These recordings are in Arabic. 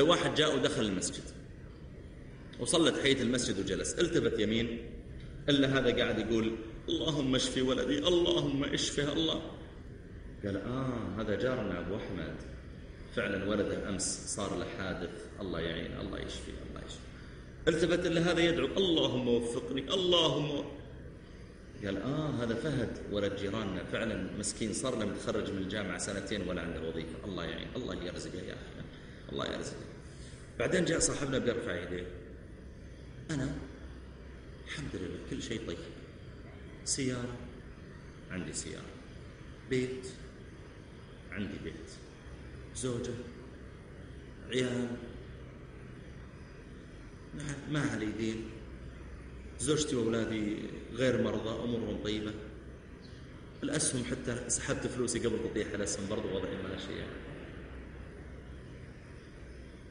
واحد جاء ودخل المسجد. وصلى تحية المسجد وجلس. التفت يمين إلا هذا قاعد يقول اللهم اشفي ولدي اللهم اشفه الله. قال آه هذا جارنا أبو أحمد. فعلا ولده أمس صار له حادث. الله يعين الله يشفي الله يشفي. التفت إلا هذا يدعو اللهم وفقني اللهم. قال آه هذا فهد ولد جيراننا. فعلا مسكين صار له متخرج من الجامعة سنتين ولا عنده وظيفة. الله يعين الله يرزقه يا أخي الله يرزقه بعدين جاء صاحبنا بيرفع يديه أنا الحمد لله كل شيء طيب. سيارة. عندي سيارة. بيت. عندي بيت. زوجة. عيال. ما علي دين زوجتي وأولادي غير مرضى أمورهم طيبة. الأسهم حتى سحبت فلوسي قبل تطيح الأسهم برضو وضعي ماشي يعني.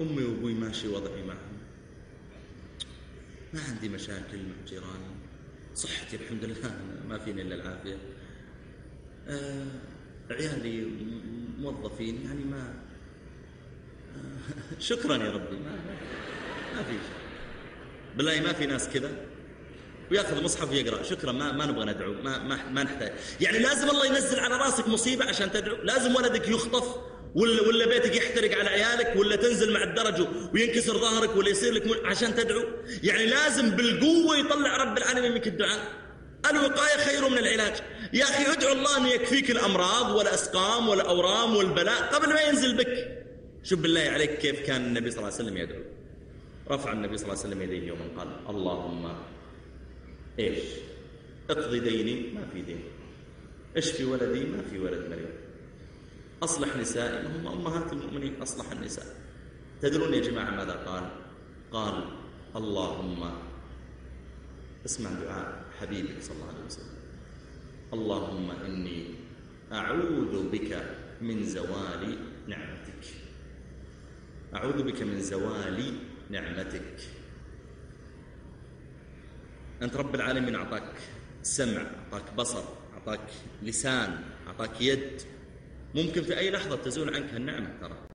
أمي وأبوي ماشي وضعي معهم. ما عندي مشاكل مع جيراني. صحتي الحمد لله ما فيني إلا العافية. آه عيالي موظفين يعني ما آه شكرا يا ربي ما, ما في شيء. بالله ما في ناس كذا. وياخذ مصحف ويقرأ. شكرا ما ما نبغى ندعو ما ما ما نحتاج. يعني لازم الله ينزل على راسك مصيبة عشان تدعو. لازم ولدك يخطف. ولا ولا بيتك يحترق على عيالك ولا تنزل مع الدرج وينكسر ظهرك ولا يصير لك عشان تدعو. يعني لازم بالقوة يطلع رب العالمين منك الدعاء. الوقاية خير من العلاج. يا أخي ادعو الله أن يكفيك الأمراض والاسقام والاورام والبلاء قبل ما ينزل بك. شوف بالله عليك كيف كان النبي صلى الله عليه وسلم يدعو. رفع النبي صلى الله عليه وسلم يديه يوما قال اللهم إيش؟ اقضي ديني ما في دين. اشفي ولدي؟ ما في ولد مريض. أصلح نسائي هم أمهات المؤمنين أصلح النساء. تدرون يا جماعة ماذا قال؟ قال اللهم اسمع دعاء حبيبك صلى الله عليه وسلم. اللهم إني أعوذ بك من زوال نعمتك. أعوذ بك من زوال نعمتك. أنت رب العالمين أعطاك سمع أعطاك بصر أعطاك لسان أعطاك يد. ممكن في أي لحظة تزول عنك النعمة ترى.